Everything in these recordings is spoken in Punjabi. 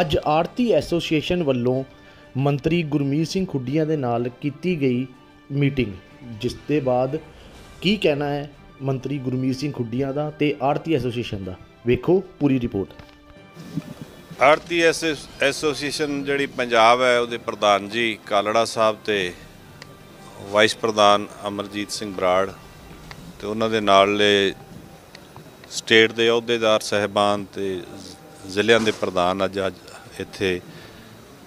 ਅੱਜ ਆੜਤੀ ਐਸੋਸੀਏਸ਼ਨ ਵੱਲੋਂ ਮੰਤਰੀ ਗੁਰਮੀਤ ਸਿੰਘ ਖੁੱਡੀਆਂ ਦੇ ਨਾਲ ਕੀਤੀ ਗਈ ਮੀਟਿੰਗ, ਜਿਸ ਦੇ ਬਾਅਦ ਕੀ ਕਹਿਣਾ ਹੈ ਮੰਤਰੀ ਗੁਰਮੀਤ ਸਿੰਘ ਖੁੱਡੀਆਂ ਦਾ ਤੇ ਆੜਤੀ ਐਸੋਸੀਏਸ਼ਨ ਦਾ? ਵੇਖੋ ਪੂਰੀ ਰਿਪੋਰਟ। ਆਰਤੀ ਐਸੋਸੀਏਸ਼ਨ ਜਿਹੜੀ ਪੰਜਾਬ ਹੈ, ਉਹਦੇ ਪ੍ਰਧਾਨ ਜੀ ਕਾਲੜਾ ਸਾਹਿਬ ਤੇ ਵਾਈਸ ਪ੍ਰਧਾਨ ਅਮਰਜੀਤ ਸਿੰਘ ਬਰਾੜ ਤੇ ਉਹਨਾਂ ਦੇ ਨਾਲੇ ਸਟੇਟ ਦੇ ਅਹੁਦੇਦਾਰ ਸਹਿਬਾਨ ਤੇ ਜ਼ਿਲ੍ਹਿਆਂ ਦੇ ਪ੍ਰਧਾਨ ਅੱਜ ਅੱਜ ਇੱਥੇ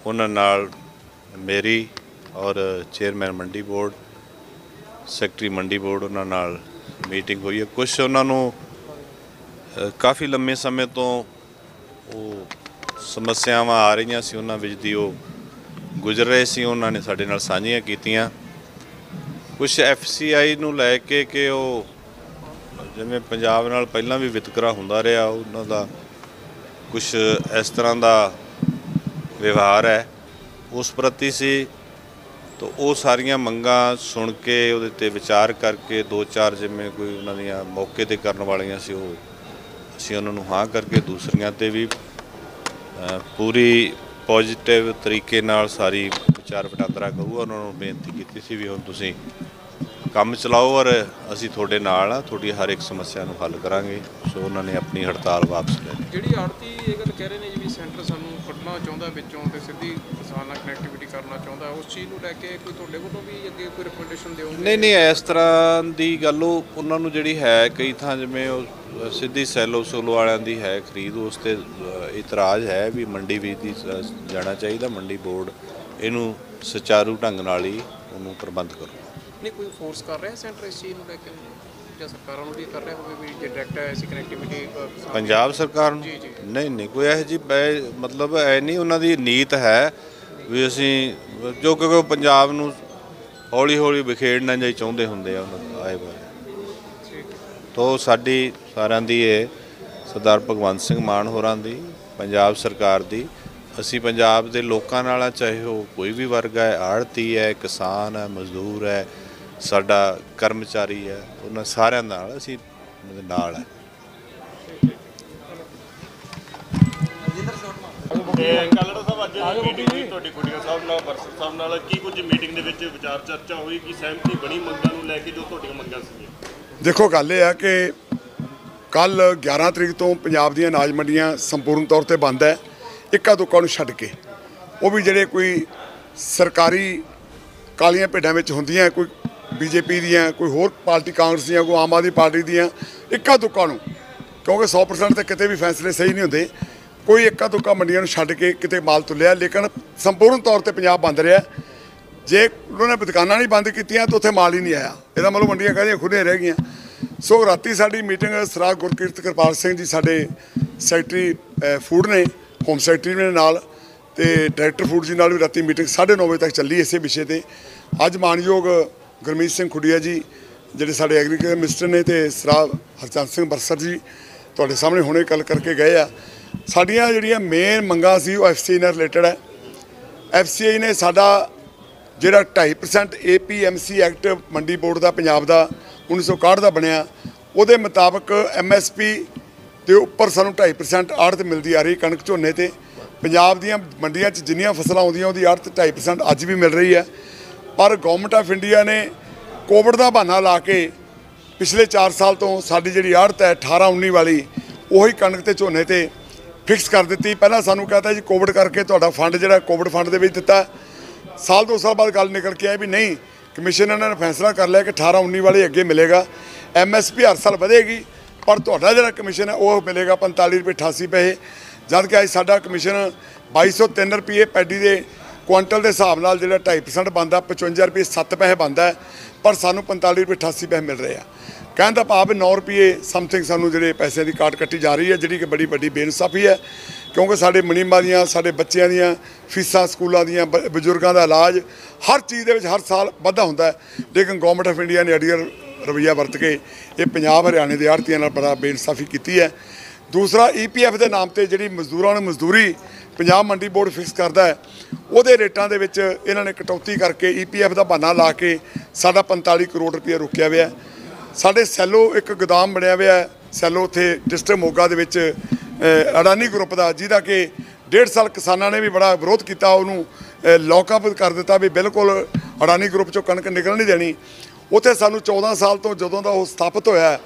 ਉਹਨਾਂ ਨਾਲ ਮੇਰੀ ਔਰ ਚੇਅਰਮੈਨ ਮੰਡੀ ਬੋਰਡ, ਸੈਕਟਰੀ ਮੰਡੀ ਬੋਰਡ ਉਹਨਾਂ ਨਾਲ ਮੀਟਿੰਗ ਹੋਈ ਹੈ। ਕੁਝ ਉਹਨਾਂ ਨੂੰ ਕਾਫੀ ਲੰਮੇ ਸਮੇਂ ਤੋਂ ਉਹ ਸਮੱਸਿਆਵਾਂ ਆ ਰਹੀਆਂ ਸੀ, ਉਹਨਾਂ ਵਿੱਚ ਦੀ ਉਹ ਗੁਜ਼ਰ ਰਹੇ ਸੀ, ਉਹਨਾਂ ਨੇ ਸਾਡੇ ਨਾਲ ਸਾਂਝੀਆਂ ਕੀਤੀਆਂ। ਕੁਝ ਐਫਸੀਆਈ ਨੂੰ ਲੈ ਕੇ ਕਿ ਉਹ ਜਿਵੇਂ ਪੰਜਾਬ ਨਾਲ ਪਹਿਲਾਂ ਵੀ ਵਿਤਕਰਾ ਹੁੰਦਾ ਰਿਹਾ, ਉਹਨਾਂ ਦਾ ਕੁਝ ਇਸ ਤਰ੍ਹਾਂ ਦਾ ਵਿਵਹਾਰ ਹੈ। ਉਸ ਪ੍ਰਤੀ ਸੀ ਤਾਂ ਉਹ ਸਾਰੀਆਂ ਮੰਗਾਂ ਸੁਣ ਕੇ, ਉਹਦੇ ਤੇ ਵਿਚਾਰ ਕਰਕੇ, ਦੋ ਚਾਰ ਜਿਵੇਂ ਕੋਈ ਉਹਨਾਂ ਦੀਆਂ ਮੌਕੇ ਤੇ ਕਰਨ ਵਾਲੀਆਂ ਸੀ, ਉਹ ਅਸੀਂ ਉਹਨਾਂ ਨੂੰ ਹਾਂ ਕਰਕੇ ਦੂਸਰੀਆਂ ਤੇ ਵੀ ਪੂਰੀ ਪੋਜੀਟਿਵ ਤਰੀਕੇ ਨਾਲ ਸਾਰੀ ਵਿਚਾਰ ਵਟਾਂਦਰਾ ਕਰੂਗਾ। ਉਹਨਾਂ ਨੂੰ ਬੇਨਤੀ ਕੀਤੀ ਸੀ ਵੀ ਹੁਣ ਤੁਸੀਂ ਕੰਮ ਚਲਾਓ ਔਰ ਅਸੀਂ ਤੁਹਾਡੇ ਨਾਲ ਆ ਤੁਹਾਡੀ ਹਰ ਇੱਕ ਸਮੱਸਿਆ ਨੂੰ ਹੱਲ ਕਰਾਂਗੇ। ਸੋ ਉਹਨਾਂ ਨੇ ਆਪਣੀ ਹੜਤਾਲ ਵਾਪਸ ਲੈ ਲਈ। ਜਿਹੜੀ ਆੜਤੀ ਇਹ ਗੱਲ ਕਹਿ ਰਹੇ ਨੇ ਜੀ ਵੀ ਸੈਂਟਰ ਸਾਨੂੰ ਕੱਢਣਾ ਚਾਹੁੰਦਾ ਵਿੱਚੋਂ ਤੇ ਸਿੱਧੀ ਕਿਸਾਨ ਨਾਲ ਕਨੈਕਟੀਵਿਟੀ ਕਰਨਾ ਚਾਹੁੰਦਾ ਉਸ ਚੀਜ਼ ਨੂੰ ਲੈ ਕੇ ਕੋਈ ਤੁਹਾਡੇ ਵੱਲੋਂ ਵੀ ਅੱਗੇ ਕੋਈ ਰਿਕਮੈਂਡੇਸ਼ਨ ਦਿਓਗੇ? ਨਹੀਂ ਨਹੀਂ ਇਸ ਤਰ੍ਹਾਂ ਦੀ ਗੱਲ ਉਹ ਉਹਨਾਂ ਨੂੰ ਜਿਹੜੀ ਹੈ ਕਈ ਥਾਂ ਜਿਵੇਂ ਉਹ ਸਿੱਧੀ ਸੈਲੋ ਸੋਲੋ ਵਾਲਿਆਂ ਦੀ ਹੈ ਖਰੀਦ ਉਸ ਤੇ ਇਤਰਾਜ਼ ਹੈ ਵੀ ਮੰਡੀ ਵੀ ਦੀ ਜਾਣਾ ਚਾਹੀਦਾ ਮੰਡੀ ਬੋਰਡ ਇਹਨੂੰ ਸੁਚਾਰੂ ਢੰਗ ਨਾਲ ਹੀ ਉਹਨੂੰ ਪ੍ਰਬੰਧ ਕਰੋ। ਨਹੀਂ ਕੋਈ ਫੋਰਸ ਕਰ ਰਿਹਾ ਸੈਂਟਰ ਇਸ ਚੀਜ਼ ਨੂੰ ਲੈ ਕੇ? ਜਾਂ ਸਰਕਾਰਾਂ ਨੂੰ ਵੀ ਕਰ ਰਿਹਾ ਹੋਵੇ ਵੀ ਜੇ ਡਾਇਰੈਕਟ ਐਸੀ ਕਨੈਕਟੀਵਿਟੀ ਪੰਜਾਬ ਸਰਕਾਰ ਨੂੰ। ਨਹੀਂ ਨਹੀਂ ਕੋਈ ਇਹੋ ਜੀ ਮਤਲਬ ਐ ਨਹੀਂ ਉਹਨਾਂ ਦੀ ਨੀਤ ਹੈ ਵੀ ਅਸੀਂ ਜੋ ਉਹ ਪੰਜਾਬ ਨੂੰ ਹੌਲੀ ਹੌਲੀ ਵਿਖੇੜਨਾ ਜਾਈ ਚਾਹੁੰਦੇ ਹੁੰਦੇ ਆ ਉਹਨਾਂ ਆਏ ਬਾਰੇ। ਤੋ ਸਾਡੀ ਸਾਰਿਆਂ ਦੀ ਇਹ ਸਰਦਾਰ ਭਗਵੰਤ ਸਿੰਘ ਮਾਨ ਹੋਰਾਂ ਦੀ ਪੰਜਾਬ ਸਰਕਾਰ ਦੀ ਅਸੀਂ ਪੰਜਾਬ ਦੇ ਲੋਕਾਂ ਨਾਲ ਚਾਹੇ ਉਹ ਕੋਈ ਵੀ ਵਰਗ ਹੈ ਆੜਤੀ ਹੈ ਕਿਸਾਨ ਹੈ ਮਜ਼ਦੂਰ ਹੈ ਸਾਡਾ ਕਰਮਚਾਰੀ ਹੈ ਉਹਨਾਂ ਸਾਰਿਆਂ ਨਾਲ ਅਸੀਂ ਨਾਲ ਹੈ। ਤੇ ਕਾਲੜਾ ਸਾਹਿਬ ਅੱਜ ਮੀਟਿੰਗ ਹੋਈ ਤੁਹਾਡੀ ਗੁੱਡੀਆਂ ਸਾਹਿਬ ਨਾਲ ਵਰਸਰ ਸਾਹਿਬ ਨਾਲ। ਕੀ ਕੁਝ ਮੀਟਿੰਗ ਦੇ ਵਿੱਚ ਵਿਚਾਰ ਚਰਚਾ ਹੋਈ ਕਿ ਸਹਿਮਤੀ ਬਣੀ ਮੰਗਾਂ ਨੂੰ ਲੈ ਕੇ ਜੋ ਤੁਹਾਡੀਆਂ ਮੰਗਾਂ ਸੀਗੀਆਂ? ਦੇਖੋ ਗੱਲ ਇਹ ਆ ਕਿ ਕੱਲ 11 ਤਰੀਕ ਤੋਂ ਪੰਜਾਬ ਦੀਆਂ ਅਨਾਜ ਮੰਡੀਆਂ ਸੰਪੂਰਨ ਤੌਰ ਤੇ ਬੰਦ ਹੈ। ਇੱਕਾ ਦੁੱਕਾ ਨੂੰ ਛੱਡ ਕੇ। ਉਹ ਵੀ ਜਿਹੜੇ ਕੋਈ ਸਰਕਾਰੀ ਕਾਲੀਆਂ ਭੇਡਾਂ ਵਿੱਚ ਹੁੰਦੀਆਂ ਕੋਈ ਬੀਜੇਪੀ ਦੀਆਂ, ਕੋਈ ਹੋਰ ਪਾਰਟੀ, ਕਾਂਗਰਸ ਦੀਆਂ, ਕੋਈ ਆਮ ਆਦਮੀ ਪਾਰਟੀ ਦੀਆਂ, ਇੱਕਾ ਦੁੱਕਾ ਨੂੰ। ਕਿਉਂਕਿ 100% ਤੇ ਕਿਤੇ ਵੀ ਫੈਸਲੇ ਸਹੀ ਨਹੀਂ ਹੁੰਦੇ। ਕੋਈ ਇੱਕਾ ਦੁੱਕਾ ਮੰਡੀਆਂ ਨੂੰ ਛੱਡ ਕੇ ਕਿਤੇ ਮਾਲ ਤੁਲਿਆ, ਲੇਕਿਨ ਸੰਪੂਰਨ ਤੌਰ ਤੇ ਪੰਜਾਬ ਬੰਦ ਰਿਹਾ। ਜੇ ਉਹਨਾਂ ਨੇ ਦੁਕਾਨਾਂ ਨਹੀਂ ਬੰਦ ਕੀਤੀਆਂ, ਤਾਂ ਉੱਥੇ ਮਾਲ ਹੀ ਨਹੀਂ ਆਇਆ। ਇਹਦਾ ਮਤਲਬ ਮੰਡੀਆਂ ਕਹਿੰਦੀਆਂ ਖੁੱਲੀਆਂ ਰਹਿ ਗਈਆਂ। ਸੋ ਰਾਤੀ ਸਾਡੀ ਮੀਟਿੰਗ ਸਰਾਜ ਗੁਰਕੀਰਤ ਕਿਰਪਾਲ ਸਿੰਘ ਜੀ, ਸਾਡੇ ਸੈਕਟਰੀ ਫੂਡ ਨੇ, ਹੋਮ ਸੈਕਟਰੀ ਨੇ ਨਾਲ, ਤੇ ਡਾਇਰੈਕਟਰ ਫੂਡ ਜੀ ਨਾਲ ਵੀ ਰਾਤੀ ਮੀਟਿੰਗ 9:30 ਵਜੇ ਤੱਕ ਚੱਲੀ ਇਸੇ ਵਿਸ਼ੇ ਤੇ। ਅੱਜ ਮਾਨਯੋਗ ਗੁਰਮੀਤ ਸਿੰਘ ਖੁੱਡੀਆ ਜੀ, ਜਿਹੜੇ ਸਾਡੇ ਐਗਰੀਕਲਚਰ ਮਿਨਿਸਟਰ ਨੇ ਤੇ ਸਰਾਜ ਹਰਚੰਦ ਸਿੰਘ ਬਰਸਰ ਜੀ, ਤੁਹਾਡੇ ਸਾਹਮਣੇ ਹੁਣੇ ਗੱਲ ਕਰਕੇ ਗਏ ਆ। ਸਾਡੀਆਂ ਜਿਹੜੀਆਂ ਮੇਨ ਮੰਗਾਂ ਸੀ ਉਹ ਐਫਸੀ ਨਾਲ ਰਿਲੇਟਡ ਹੈ ਐਫਸੀਆਈ ਨੇ ਸਾਡਾ ਜਿਹੜਾ 2.5% ਏਪੀਐਮਸੀ ਐਕਟ ਮੰਡੀ ਬੋਰਡ ਦਾ, ਪੰਜਾਬ ਦਾ 1961 ਦਾ ਬਣਿਆ। ਉਹਦੇ ਮੁਤਾਬਕ ਐਮਐਸਪੀ ਦੇ ਉੱਪਰ ਸਾਨੂੰ 2.5% ਆੜਤ ਮਿਲਦੀ ਆ ਰਹੀ ਕਣਕ ਝੋਨੇ ਤੇ। ਪੰਜਾਬ ਦੀਆਂ ਮੰਡੀਆਂ 'ਚ ਜਿੰਨੀਆਂ ਫਸਲਾਂ ਆਉਂਦੀਆਂ, ਉਹਦੀ ਆੜਤ 2.5% ਅੱਜ ਵੀ ਮਿਲ ਰਹੀ ਹੈ ਪਰ ਗਵਰਨਮੈਂਟ ਆਫ ਇੰਡੀਆ ਨੇ ਕੋਵਿਡ ਦਾ ਬਹਾਨਾ ਲਾ ਕੇ ਪਿਛਲੇ 4 ਸਾਲ ਤੋਂ ਸਾਡੀ ਜਿਹੜੀ ਆੜਤ ਹੈ 18 19 ਵਾਲੀ, ਉਹੀ ਕਣਕ ਤੇ ਝੋਨੇ ਤੇ ਫਿਕਸ ਕਰ ਦਿੱਤੀ। ਪਹਿਲਾਂ ਸਾਨੂੰ ਕਹਤਾ ਜੀ ਕੋਵਿਡ ਕਰਕੇ ਤੁਹਾਡਾ ਫੰਡ ਜਿਹੜਾ ਕੋਵਿਡ ਫੰਡ ਦੇ ਵਿੱਚ ਦਿੱਤਾ। ਸਾਲ ਦੋ ਸਾਲ ਬਾਅਦ ਗੱਲ ਨਿਕਲ ਕੇ ਆਈ ਵੀ ਨਹੀਂ ਕਮਿਸ਼ਨ ਇਹਨਾਂ ਨੇ ਫੈਸਲਾ ਕਰ ਲਿਆ ਕਿ 18 19 ਵਾਲੇ ਅੱਗੇ ਮਿਲੇਗਾ। ਐਮਐਸਪੀ ਹਰ ਸਾਲ ਵਧੇਗੀ, ਪਰ ਤੁਹਾਡਾ ਜਿਹੜਾ ਕਮਿਸ਼ਨ ਹੈ, ਉਹ ਮਿਲੇਗਾ 45 ਰੁਪਏ 88 ਪੈਸੇ। ਜਦ ਕਿ ਅੱਜ ਸਾਡਾ ਕਮਿਸ਼ਨ 2203 ਰੁਪਏ ਪੈਡੀ ਦੇ ਕੁਇੰਟਲ ਦੇ ਹਿਸਾਬ ਨਾਲ ਜਿਹੜਾ 2.5% ਬੰਦਾ 55 ਰੁਪਏ 7 ਪੈਸੇ ਬੰਦਾ ਪਰ ਸਾਨੂੰ 45 ਰੁਪਏ 88 ਪੈਸੇ ਮਿਲ ਰਹੇ ਆ। ਕਹਿਣ ਦਾ ਭਾਵ 9 ਰੁਪਏ ਸਮਥਿੰਗ ਸਾਨੂੰ ਜਿਹੜੇ ਪੈਸਿਆਂ ਦੀ ਕਾਟ ਕੱਟੀ ਜਾ ਰਹੀ ਹੈ, ਜਿਹੜੀ ਕਿ ਬੜੀ ਵੱਡੀ ਬੇਇਨਸਾਫੀ ਹੈ, ਕਿਉਂਕਿ ਸਾਡੇ ਮਨੀਮਾ ਦੀਆਂ, ਸਾਡੇ ਬੱਚਿਆਂ ਦੀਆਂ, ਫੀਸਾਂ ਸਕੂਲਾਂ ਦੀਆਂ, ਬ- ਬਜ਼ੁਰਗਾਂ ਦਾ ਇਲਾਜ ਹਰ ਚੀਜ਼ ਦੇ ਵਿੱਚ ਹਰ ਸਾਲ ਵਾਧਾ ਹੁੰਦਾ ਹੈ। ਲੇਕਿਨ ਗਵਰਨਮੈਂਟ ਆਫ ਇੰਡੀਆ ਨੇ ਅੜੀਅਰ ਰਵਈਆ ਵਰਤ ਕੇ ਇਹ ਪੰਜਾਬ, ਹਰਿਆਣੇ ਦੇ ਆੜਤੀਆਂ ਨਾਲ ਬੜਾ ਬੇਇਨਸਾਫੀ ਕੀਤੀ ਹੈ। ਦੂਸਰਾ ਈਪੀਐਫ ਦੇ ਨਾਮ ਤੇ ਜਿਹੜੀ ਮਜ਼ਦੂਰਾਂ ਨੂੰ ਮਜ਼ਦੂਰੀ ਪੰਜਾਬ ਮੰਡੀ ਬੋਰਡ ਫਿਕਸ ਕਰਦਾ ਹੈ। ਉਹਦੇ ਰੇਟਾਂ ਦੇ ਵਿੱਚ ਇਹਨਾਂ ਨੇ ਕਟੌਤੀ ਕਰਕੇ ਈਪੀਐਫ ਦਾ ਬਹਾਨਾ ਲਾ ਕੇ ਸਾਡਾ 45 ਕਰੋੜ ਰੁਪਏ ਰੁਕਿਆ ਹੋਇਆ ਸਾਡੇ ਸੈਲੋ ਇੱਕ ਗੋਦਾਮ ਬਣਿਆ ਹੋਇਆ ਸੈਲੋ ਉੱਥੇ ਡਿਸਟ੍ਰਿਕਟ ਮੋਗਾ ਦੇ ਵਿੱਚ ਅਡਾਨੀ ਗਰੁੱਪ ਦਾ, ਜਿਹਦਾ ਕਿ ਡੇਢ ਸਾਲ ਕਿਸਾਨਾਂ ਨੇ ਵੀ ਬੜਾ ਵਿਰੋਧ ਕੀਤਾ, ਉਹਨੂੰ ਲੌਕਅਪ ਕਰ ਦਿੱਤਾ ਵੀ ਬਿਲਕੁਲ ਅਡਾਨੀ ਗਰੁੱਪ ਚੋਂ ਕਣਕ ਨਿਕਲ ਨਹੀਂ ਦੇਣੀ। ਉੱਥੇ ਸਾਨੂੰ 14 ਸਾਲ ਤੋਂ ਜਦੋਂ ਦਾ ਉਹ ਸਥਾਪਿਤ ਹੋਇਆ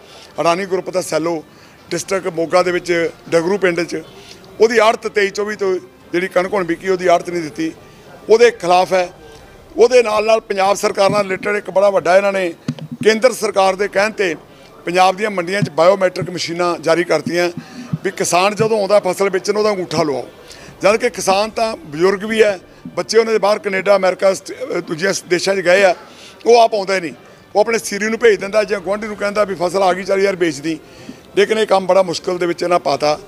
ਅਡਾਨੀ ਗਰੁੱਪ ਦਾ ਸੈਲੋ, ਡਿਸਟ੍ਰਿਕਟ ਮੋਗਾ ਦੇ ਵਿੱਚ ਡਗਰੂ ਪਿੰਡ 'ਚ ਉਹਦੀ ਆੜਤ 23 24 ਤੋਂ ਜਿਹੜੀ ਕਣਕ ਹੁਣ ਵਿਕੀ, ਉਹਦੀ ਆੜਤ ਨਹੀਂ ਦਿੱਤੀ। ਉਹਦੇ ਖਿਲਾਫ ਹੈ। ਉਹਦੇ ਨਾਲ ਨਾਲ ਪੰਜਾਬ ਸਰਕਾਰ ਨਾਲ ਰਿਲੇਟਡ ਇੱਕ ਬੜਾ ਵੱਡਾ ਇਹਨਾਂ ਨੇ ਕੇਂਦਰ ਸਰਕਾਰ ਦੇ ਕਹਿਣ ਤੇ ਪੰਜਾਬ ਦੀਆਂ ਮੰਡੀਆਂ 'ਚ ਬਾਇਓਮੈਟ੍ਰਿਕ ਮਸ਼ੀਨਾਂ ਜਾਰੀ ਕਰਤੀਆਂ ਵੀ ਕਿਸਾਨ ਜਦੋਂ ਆਉਂਦਾ ਫਸਲ ਵੇਚਣ, ਉਹਦਾ ਅੰਗੂਠਾ ਲਵਾਓ। ਜਦ ਕਿ ਕਿਸਾਨ ਤਾਂ ਬਜ਼ੁਰਗ ਵੀ ਹੈ, ਬੱਚੇ ਉਹਨਾਂ ਦੇ ਬਾਹਰ ਕੈਨੇਡਾ, ਅਮਰੀਕਾ ਸਟ- ਦੂਜੀਆਂ ਦੇਸ਼ਾਂ 'ਚ ਗਏ ਆ, ਉਹ ਆਪ ਆਉਂਦਾ ਨਹੀਂ। ਉਹ ਆਪਣੇ ਸੀਰੀ ਨੂੰ ਭੇਜ ਦਿੰਦਾ ਜਾਂ ਗੁਆਂਢੀ ਨੂੰ ਕਹਿੰਦਾ ਵੀ ਫਸਲ ਆ ਗਈ, ਚੱਲ ਯਾਰ ਵੇਚਦੀ। ਲੇਕਿਨ ਇਹ ਕੰਮ ਬੜਾ ਮੁਸ਼ਕਲ ਦੇ ਵਿੱਚ ਇਹਨਾਂ ਪਾਤਾ।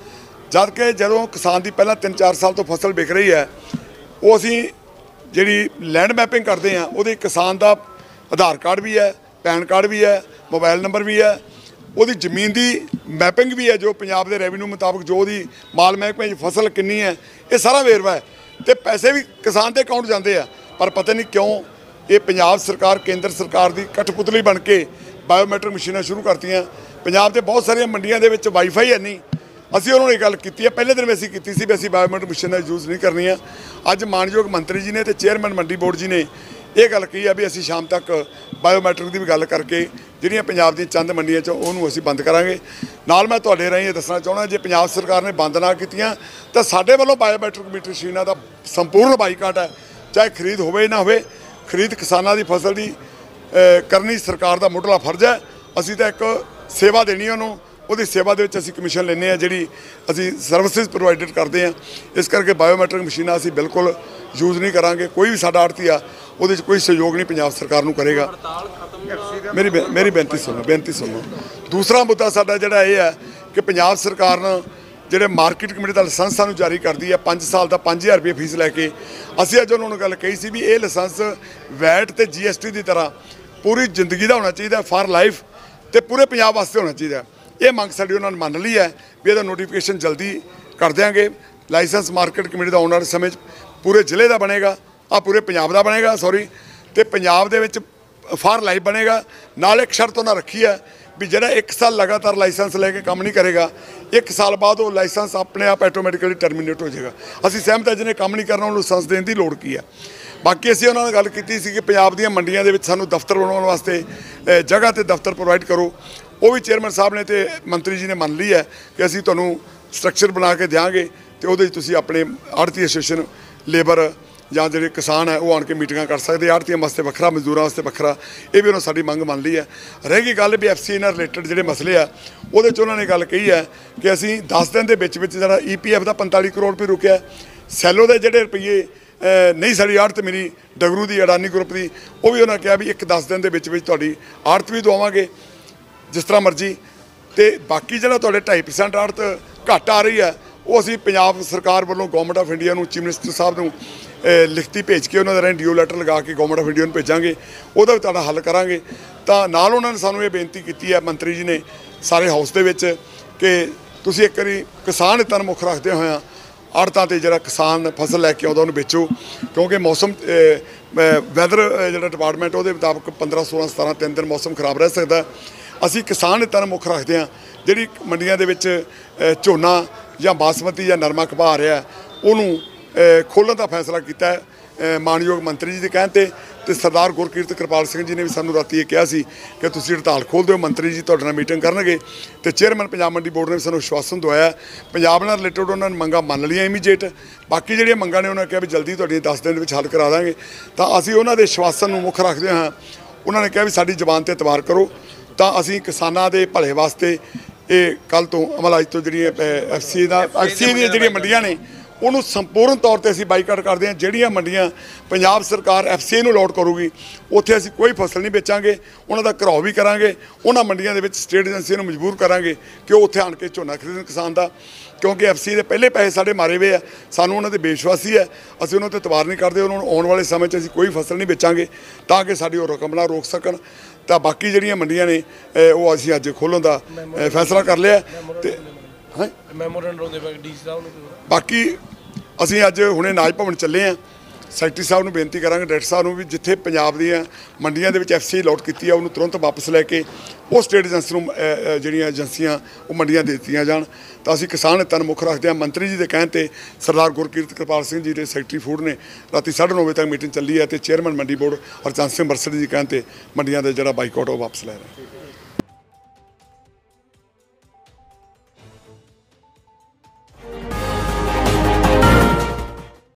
ਜਦ ਕਿ ਜਦੋਂ ਕਿਸਾਨ ਦੀ ਪਹਿਲਾਂ 3-4 ਸਾਲ ਤੋਂ ਫਸਲ ਵਿਕ ਰਹੀ ਹੈ, ਉਹ ਅਸੀਂ ਜਿਹੜੀ ਲੈਂਡ ਮੈਪਿੰਗ ਕਰਦੇ ਆ ਉਹਦੇ ਕਿਸਾਨ ਦਾ ਆਧਾਰ ਕਾਰਡ ਵੀ ਹੈ, ਪੈਨ ਕਾਰਡ ਵੀ ਹੈ, ਮੋਬਾਈਲ ਨੰਬਰ ਵੀ ਹੈ, ਉਹਦੀ ਜ਼ਮੀਨ ਦੀ ਮੈਪਿੰਗ ਵੀ ਹੈ, ਜੋ ਪੰਜਾਬ ਦੇ ਰੈਵਨਿਊ ਮੁਤਾਬਕ ਜੋ ਉਹਦੀ ਮਾਲ ਮਹਿਕਮੇ 'ਚ ਫਸਲ ਕਿੰਨੀ ਹੈ, ਇਹ ਸਾਰਾ ਵੇਰਵਾ ਹੈ। ਤੇ ਪੈਸੇ ਵੀ ਕਿਸਾਨ ਦੇ ਅਕਾਊਂਟ ਜਾਂਦੇ ਆ, ਪਰ ਪਤਾ ਨਹੀਂ ਕਿਉਂ ਇਹ ਪੰਜਾਬ ਸਰਕਾਰ, ਕੇਂਦਰ ਸਰਕਾਰ ਦੀ ਕਠਪੁਤਲੀ ਬਣ ਕੇ ਬਾਇਓਮੈਟ੍ਰਿਕ ਮਸ਼ੀਨਾਂ ਸ਼ੁਰੂ ਕਰਤੀਆਂ। ਪੰਜਾਬ ਦੇ ਬਹੁਤ ਸਾਰੀਆਂ ਮੰਡੀਆਂ ਦੇ ਵਿੱਚ ਵਾਈਫਾਈ ਹੈ ਨਹੀਂ ਅਸੀਂ ਉਹਨਾਂ ਨਾਲ ਇਹ ਗੱਲ ਕੀਤੀ ਹੈ। ਪਹਿਲੇ ਦਿਨ ਵੀ ਅਸੀਂ ਕੀਤੀ ਸੀ ਵੀ ਅਸੀਂ ਬਾਇਓਮੈਟ੍ਰਿਕ ਮਸ਼ੀਨਾਂ ਯੂਜ਼ ਨਹੀਂ ਕਰਨੀਆਂ ਅੱਜ ਮਾਨਯੋਗ ਮੰਤਰੀ ਜੀ ਨੇ ਤੇ ਚੇਅਰਮੈਨ ਮੰਡੀ ਬੋਰਡ ਜੀ ਨੇ ਇਹ ਗੱਲ ਕਹੀ ਆ ਵੀ ਅਸੀਂ ਸ਼ਾਮ ਤੱਕ ਬਾਇਓਮੈਟ੍ਰਿਕ ਦੀ ਵੀ ਗੱਲ ਕਰਕੇ ਜਿਹੜੀਆਂ ਪੰਜਾਬ ਦੀਆਂ ਚੰਦ ਮੰਡੀਆਂ 'ਚ ਉਹਨੂੰ ਅਸੀਂ ਬੰਦ ਕਰਾਂਗੇ। ਨਾਲ ਮੈਂ ਤੁਹਾਡੇ ਰਾਹੀਂ ਇਹ ਦੱਸਣਾ ਚਾਹੁੰਦਾ, ਜੇ ਪੰਜਾਬ ਸਰਕਾਰ ਨੇ ਬੰਦ ਨਾ ਕੀਤੀਆਂ, ਤਾਂ ਸਾਡੇ ਵੱਲੋਂ ਬਾਇਓਮੈਟ੍ਰਿਕ ਮੀਟਰ ਮਸ਼ੀਨਾਂ ਦਾ ਸੰਪੂਰਨ ਬਾਈਕਾਟ ਹੈ। ਚਾਹੇ ਖਰੀਦ ਹੋਵੇ ਨਾ ਹੋਵੇ, ਖਰੀਦ ਕਿਸਾਨਾਂ ਦੀ ਫਸਲ ਦੀ ਕਰਨੀ ਸਰਕਾਰ ਦਾ ਮੁੱਢਲਾ ਫਰਜ਼ ਹੈ। ਅਸੀਂ ਤਾਂ ਇੱਕ ਸੇਵਾ ਦੇਣੀ ਉਹਨੂੰ। ਉਹਦੀ ਸੇਵਾ ਦੇ ਵਿੱਚ ਅਸੀਂ ਕਮਿਸ਼ਨ ਲੈਂਦੇ ਆ ਜਿਹੜੀ ਅਸੀਂ ਸਰਵਿਸਿਜ਼ ਪ੍ਰੋਵਾਈਡਡ ਕਰਦੇ ਆ ਇਸ ਕਰਕੇ ਬਾਇਓਮੈਟ੍ਰਿਕ ਮਸ਼ੀਨਾਂ ਅਸੀਂ ਬਿਲਕੁਲ ਯੂਜ਼ ਨਹੀਂ ਕਰਾਂਗੇ। ਕੋਈ ਵੀ ਸਾਡਾ ਆੜਤੀ ਆ ਉਹਦੇ 'ਚ ਕੋਈ ਸਹਿਯੋਗ ਨਹੀਂ ਪੰਜਾਬ ਸਰਕਾਰ ਨੂੰ ਕਰੇਗਾ। ਮੇਰੀ ਬੇ- ਮੇਰੀ ਬੇਨਤੀ ਸੁਣੋ ਬੇਨਤੀ ਸੁਣੋ। ਦੂਸਰਾ ਮੁੱਦਾ ਸਾਡਾ ਜਿਹੜਾ ਇਹ ਹੈ ਕਿ ਪੰਜਾਬ ਸਰਕਾਰ ਨੇ ਜਿਹੜੇ ਮਾਰਕੀਟ ਕਮੇਟੀ ਦਾ ਲਾਇਸੈਂਸ ਸਾਨੂੰ ਜਾਰੀ ਕਰਦੀ ਹੈ 5 ਸਾਲ ਦਾ 5000 ਰੁਪਏ ਫੀਸ ਲੈ ਕੇ। ਅਸੀਂ ਅੱਜ ਉਹਨਾਂ ਨੂੰ ਗੱਲ ਕਹੀ ਸੀ ਵੀ ਇਹ ਲਾਇਸੈਂਸ ਵੈਟ ਤੇ ਜੀਐਸਟੀ ਦੀ ਤਰ੍ਹਾਂ ਪੂਰੀ ਜ਼ਿੰਦਗੀ ਦਾ ਹੋਣਾ ਚਾਹੀਦਾ ਫਾਰ ਲਾਈਫ ਤੇ ਪੂਰੇ ਪੰਜਾਬ ਵਾਸਤੇ ਹੋਣਾ ਚਾਹੀਦਾ। ਇਹ ਮੰਗ ਸਾਡੀ ਉਹਨਾਂ ਨੇ ਮੰਨ ਲਈ ਹੈ ਵੀ ਇਹਦਾ ਨੋਟੀਫਿਕੇਸ਼ਨ ਜਲਦੀ ਕਰ ਦਿਆਂਗੇ। ਲਾਇਸੈਂਸ ਮਾਰਕੀਟ ਕਮੇਟੀ ਦਾ ਆਉਣ ਵਾਲੇ ਸਮੇਂ 'ਚ ਪੂਰੇ ਜ਼ਿਲ੍ਹੇ ਦਾ ਬਣੇਗਾ, ਆ ਪੂਰੇ ਪੰਜਾਬ ਦਾ ਬਣੇਗਾ ਸੌਰੀ ਤੇ ਪੰਜਾਬ ਦੇ ਵਿੱਚ ਫਾਰ ਲਾਈਫ ਬਣੇਗਾ। ਨਾਲ ਇੱਕ ਸ਼ਰਤ ਉਹਨਾਂ ਰੱਖੀ ਹੈ ਵੀ ਜਿਹੜਾ 1 ਸਾਲ ਲਗਾਤਾਰ ਲਾਇਸੈਂਸ ਲੈ ਕੇ ਕੰਮ ਨਹੀਂ ਕਰੇਗਾ 1 ਸਾਲ ਬਾਅਦ ਉਹ ਲਾਇਸੈਂਸ ਆਪਣੇ ਆਪ ਆਟੋਮੈਟਿਕਲੀ ਟਰਮੀਨੇਟ ਹੋ ਜਾਏਗਾ। ਅਸੀਂ ਸਹਿਮਤ ਹੈ ਜਿਹਨੇ ਕੰਮ ਨਹੀਂ ਕਰਨਾ, ਉਹਨੂੰ ਲਾਇਸੈਂਸ ਦੇਣ ਦੀ ਲੋੜ ਕੀ ਹੈ। ਬਾਕੀ ਅਸੀਂ ਉਹਨਾਂ ਨਾਲ ਗੱਲ ਕੀਤੀ ਸੀ ਕਿ ਪੰਜਾਬ ਦੀਆਂ ਮੰਡੀਆਂ ਦੇ ਵਿੱਚ ਸਾਨੂੰ ਦਫ਼ਤਰ ਬਣਾਉਣ ਵਾਸਤੇ ਜਗ੍ਹਾ ਤੇ ਦਫ਼ਤਰ ਪ੍ਰੋਵਾਈਡ ਕਰੋ। ਉਹ ਵੀ ਚੇਅਰਮੈਨ ਸਾਹਿਬ ਨੇ ਤੇ ਮੰਤਰੀ ਜੀ ਨੇ ਮੰਨ ਲਈ ਹੈ ਕਿ ਅਸੀਂ ਤੁਹਾਨੂੰ ਸਟਰਕਚਰ ਬਣਾ ਕੇ ਦਿਆਂਗੇ ਤੇ ਉਹਦੇ 'ਚ ਤੁਸੀਂ ਆਪਣੇ ਆੜਤੀ ਐਸੋਸੀਏਸ਼ਨ ਲੇਬਰ ਜਾਂ ਜਿਹੜੇ ਕਿਸਾਨ ਹੈ, ਉਹ ਆਣ ਕੇ ਮੀਟਿੰਗਾਂ ਕਰ ਸਕਦੇ ਆੜਤੀਆਂ ਵਾਸਤੇ ਵੱਖਰਾ, ਮਜ਼ਦੂਰਾਂ ਵਾਸਤੇ ਵੱਖਰਾ। ਇਹ ਵੀ ਉਹਨਾਂ ਸਾਡੀ ਮੰਗ ਮੰਨ ਲਈ ਹੈ। ਰਹਿ ਗਈ ਗੱਲ ਵੀ ਐਫਸੀ ਨਾਲ ਰਿਲੇਟਡ ਜਿਹੜੇ ਮਸਲੇ ਆ, ਉਹਦੇ 'ਚ ਉਹਨਾਂ ਨੇ ਗੱਲ ਕਹੀ ਹੈ ਕਿ ਅਸੀਂ 10 ਦਿਨ ਦੇ ਵਿੱਚ ਵਿੱਚ ਜਿਹੜਾ ਈਪੀਐਫ ਦਾ 45 ਕਰੋੜ ਰੁਪਏ ਰੁਕਿਆ ਸੈਲੋ ਦੇ ਜਿਹੜੇ ਰੁਪਏ ਨਹੀਂ ਸਾਡੀ ਆੜਤ ਮੇਰੀ ਡਗਰੂ ਦੀ, ਅਡਾਨੀ ਗਰੁੱਪ ਦੀ, ਉਹ ਵੀ ਉਹਨਾਂ ਕਿਹਾ ਵੀ ਇੱਕ 10 ਦਿਨ ਦੇ ਵਿੱਚ ਵਿੱਚ ਤੁਹਾਡੀ ਆੜਤ ਵੀ ਦਵਾਵਾਂਗੇ। ਜਿਸ ਤਰ੍ਹਾਂ ਮਰਜ਼ੀ। ਤੇ ਬਾਕੀ ਜਿਹੜਾ ਤੁਹਾਡੇ 2.5% ਆੜਤ ਘੱਟ ਆ ਰਹੀ ਹੈ, ਉਹ ਅਸੀਂ ਪੰਜਾਬ ਸਰਕਾਰ ਵੱਲੋਂ ਗਵਰਨਮੈਂਟ ਆਫ ਇੰਡੀਆ ਨੂੰ ਚੀਫ ਮਿਨਿਸਟਰ ਸਾਹਿਬ ਨੂੰ ਲਿਖਤੀ ਭੇਜ ਕੇ ਉਹਨਾਂ ਦਾ ਰੈਂਡੀਓ ਲੈਟਰ ਲਗਾ ਕੇ ਗਵਰਨਮੈਂਟ ਆਫ ਇੰਡੀਆ ਨੂੰ ਭੇਜਾਂਗੇ। ਉਹਦਾ ਵੀ ਤੁਹਾਡਾ ਹੱਲ ਕਰਾਂਗੇ। ਤਾਂ ਨਾਲ ਉਹਨਾਂ ਨੇ ਸਾਨੂੰ ਇਹ ਬੇਨਤੀ ਕੀਤੀ ਹੈ, ਮੰਤਰੀ ਜੀ ਨੇ ਸਾਰੇ ਹਾਊਸ ਦੇ ਵਿੱਚ ਕਿ ਤੁਸੀਂ ਇੱਕ ਵਾਰੀ ਕਿਸਾਨ ਹਿੱਤਾਂ ਨੂੰ ਮੁੱਖ ਰੱਖਦੇ ਹੋਇਆਂ ਆੜਤਾਂ ਤੇ ਜਿਹੜਾ ਕਿਸਾਨ ਫਸਲ ਲੈ ਕੇ ਆਉਂਦਾ ਉਹਨੂੰ ਵੇਚੋ। ਕਿਉਂਕਿ ਮੌਸਮ ਵੈਦਰ ਜਿਹੜਾ ਡਿਪਾਰਟਮੈਂਟ ਉਹਦੇ ਮੁਤਾਬਕ 15 16 17 ਤਿੰਨ ਦਿਨ ਮੌਸਮ ਖਰਾਬ ਰਹਿ ਸਕਦਾ। ਅਸੀਂ ਕਿਸਾਨ ਹਿੱਤਾਂ ਨੂੰ ਮੁੱਖ ਰੱਖਦੇ ਹਾਂ। ਜਿਹੜੀ ਮੰਡੀਆਂ ਦੇ ਵਿੱਚ ਝੋਨਾ ਜਾਂ ਬਾਸਮਤੀ ਜਾਂ ਨਰਮਾ ਕਪਾਹ ਆ ਰਿਹਾ, ਉਹਨੂੰ ਖੋਲ੍ਹਣ ਦਾ ਫੈਸਲਾ ਕੀਤਾ ਹੈ। ਮਾਨਯੋਗ ਮੰਤਰੀ ਜੀ ਦੇ ਕਹਿਣ ਤੇ ਤੇ ਸਰਦਾਰ ਗੁਰਕੀਰਤ ਕਿਰਪਾਲ ਸਿੰਘ ਜੀ ਨੇ ਵੀ ਸਾਨੂੰ ਰਾਤੀ ਇਹ ਕਿਹਾ ਸੀ ਕਿ ਤੁਸੀਂ ਹੜਤਾਲ ਖੋਲ੍ਹ ਦਿਓ, ਮੰਤਰੀ ਜੀ ਤੁਹਾਡੇ ਨਾਲ ਮੀਟਿੰਗ ਕਰਨਗੇ। ਤੇ ਚੇਅਰਮੈਨ ਪੰਜਾਬ ਮੰਡੀ ਬੋਰਡ ਨੇ ਵੀ ਸਾਨੂੰ ਵਿਸ਼ਵਾਸਨ ਦਵਾਇਆ। ਪੰਜਾਬ ਨਾਲ ਰਿਲੇਟਡ ਉਹਨਾਂ ਨੇ ਮੰਗਾਂ ਮੰਨ ਲਈਆਂ ਇਮੀਡੀਏਟ ਬਾਕੀ ਜਿਹੜੀਆਂ ਮੰਗਾਂ ਨੇ ਉਹਨਾਂ ਕਿਹਾ ਵੀ ਜਲਦੀ ਤੁਹਾਡੀਆਂ 10 ਦਿਨ ਦੇ ਵਿੱਚ ਹੱਲ ਕਰਾ ਦਾਂਗੇ। ਤਾਂ ਅਸੀਂ ਉਹਨਾਂ ਦੇ ਵਿਸ਼ਵਾਸਨ ਨੂੰ ਮੁੱਖ ਰੱਖਦੇ ਹਾਂ। ਉਹਨਾਂ ਨੇ ਕਿਹਾ ਵੀ ਸਾਡੀ ਜ਼ਬਾਨ ਤੇ ਇਤਬਾਰ ਕਰੋ। ਤਾਂ ਅਸੀਂ ਕਿਸਾਨਾਂ ਦੇ ਭਲੇ ਵਾਸਤੇ ਇਹ ਕੱਲ ਤੋਂ ਅਮਲ ਅੱਜ ਤੋਂ ਜਿਹੜੀਆਂ ਐਫਸੀ ਦਾ ਐਫਸੀ ਦੀਆਂ ਜਿਹੜੀਆਂ ਮੰਡੀਆਂ ਨੇ ਉਹਨੂੰ ਸੰਪੂਰਨ ਤੌਰ ਤੇ ਅਸੀਂ ਬਾਈਕਾਟ ਕਰਦੇ ਹਾਂ। ਜਿਹੜੀਆਂ ਮੰਡੀਆਂ ਪੰਜਾਬ ਸਰਕਾਰ ਐਫਸੀਏ ਨੂੰ ਲੋਡ ਕਰੂਗੀ ਉੱਥੇ ਅਸੀਂ ਕੋਈ ਫਸਲ ਨਹੀਂ ਵੇਚਾਂਗੇ ਉਹਨਾਂ ਦਾ ਘਰਾਓ ਵੀ ਕਰਾਂਗੇ ਉਹਨਾਂ ਮੰਡੀਆਂ ਦੇ ਵਿੱਚ ਸਟੇਟ ਏਜੰਸੀ ਨੂੰ ਮਜਬੂਰ ਕਰਾਂਗੇ ਕਿ ਉਹ ਉੱਥੇ ਆਣ ਕੇ ਝੋਨਾ ਖਰੀਦਣ ਕਿਸਾਨ ਦਾ। ਕਿਉਂਕਿ ਐਫਸੀ ਦੇ ਪਹਿਲੇ ਪੈਸੇ ਸਾਡੇ ਮਾਰੇ ਹੋਏ ਆ ਸਾਨੂੰ ਉਹਨਾਂ ਤੇ ਬੇਵਿਸ਼ਵਾਸੀ ਹੈ ਅਸੀਂ ਉਹਨਾਂ ਤੇ ਤਵਾਰ ਨਹੀਂ ਕਰਦੇ ਉਹਨਾਂ ਨੂੰ ਆਉਣ ਵਾਲੇ ਸਮੇਂ 'ਚ ਅਸੀਂ ਕੋਈ ਫਸਲ ਨਹੀਂ ਵੇਚਾਂਗੇ ਤਾਂ ਕਿ ਸਾਡੀ ਉਹ ਰਕਮ ਨਾ ਰੋਕ ਸਕਣ। ਤਾਂ ਬਾਕੀ ਜਿਹੜੀਆਂ ਮੰਡੀਆਂ ਨੇ ਉਹ ਅਸੀਂ ਅੱਜ ਖੋਲ੍ਹਣ ਦਾ ਫੈਸਲਾ ਕਰ ਲਿਆ। ਤੇ ਹਾਂ? ਮੈਮੋਰੈਂਡਮ ਦੇ ਸਾਹਿਬ ਨੂੰ ਬਾਕੀ ਅਸੀਂ ਅੱਜ ਹੁਣੇ ਨਾਜ ਭਵਨ ਚੱਲੇ ਆ। ਸੈਕਟਰੀ ਸਾਹਿਬ ਨੂੰ ਬੇਨਤੀ ਕਰਾਂਗੇ ਡਾਇਰੈਕਟਰ ਸਾਹਿਬ ਨੂੰ ਵੀ ਜਿੱਥੇ ਪੰਜਾਬ ਦੀਆਂ ਮੰਡੀਆਂ ਦੇ ਵਿੱਚ ਐਫਸੀ ਲੋਟ ਕੀਤੀ ਆ, ਉਹਨੂੰ ਤੁਰੰਤ ਵਾਪਸ ਲੈ ਕੇ ਉਹ ਸਟੇਟ ਏਜੰਸੀ ਨੂੰ ਜਿਹੜੀਆਂ ਏਜੰਸੀਆਂ ਉਹ ਮੰਡੀਆਂ ਦੇ ਦਿੱਤੀਆਂ ਜਾਣ। ਤਾਂ ਅਸੀਂ ਕਿਸਾਨ ਹਿੱਤਾਂ ਨੂੰ ਮੁੱਖ ਰੱਖਦੇ ਹਾਂ। ਮੰਤਰੀ ਜੀ ਦੇ ਕਹਿਣ ਤੇ ਸਰਦਾਰ ਗੁਰਕੀਰਤ ਕਿਰਪਾਲ ਸਿੰਘ ਜੀ ਦੇ ਸੈਕਟਰੀ ਫੂਡ ਨੇ ਰਾਤੀ 9:30 ਵਜੇ ਤੱਕ ਮੀਟਿੰਗ ਚੱਲੀ ਹੈ ਤੇ ਚੇਅਰਮੈਨ ਮੰਡੀ ਬੋਰਡ ਹਰਚੰਦ ਸਿੰਘ ਬਰਸੜੀ ਜੀ ਕਹਿਣ ਤੇ ਮੰਡੀਆਂ ਦਾ ਜਿਹੜਾ ਬਾਈਕਾਟ ਉਹ ਵਾਪਸ ਲੈ ਰਹੇ